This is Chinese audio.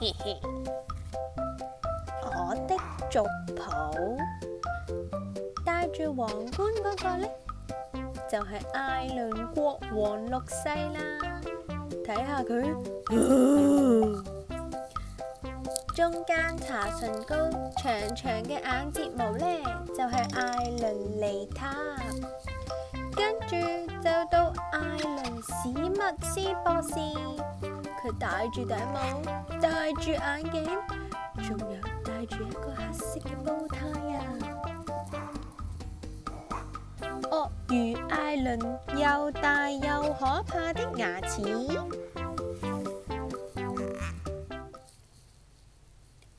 嘿嘿，我的族譜戴住皇冠嗰個呢，就係艾倫國王六世啦。睇下佢，中間搽唇膏長長嘅眼睫毛呢，就係艾倫尼塔。跟住就到艾倫史密斯博士，佢戴住頂帽，戴住眼鏡，仲有戴住一個黑色嘅煲呔啊！鳄鱼艾倫又大又可怕的牙齒，